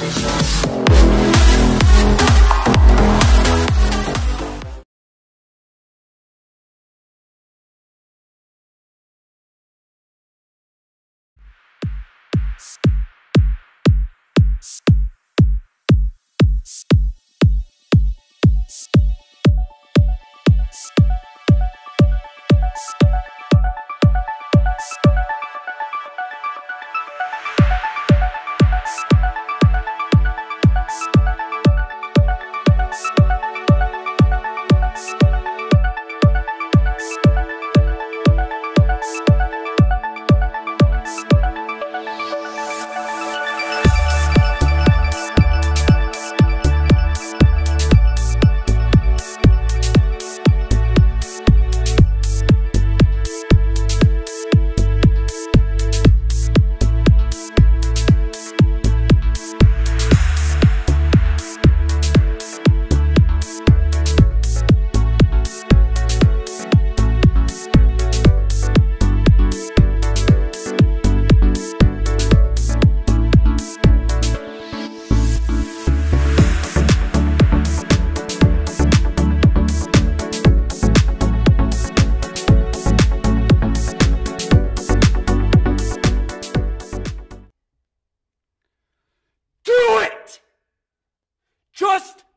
you just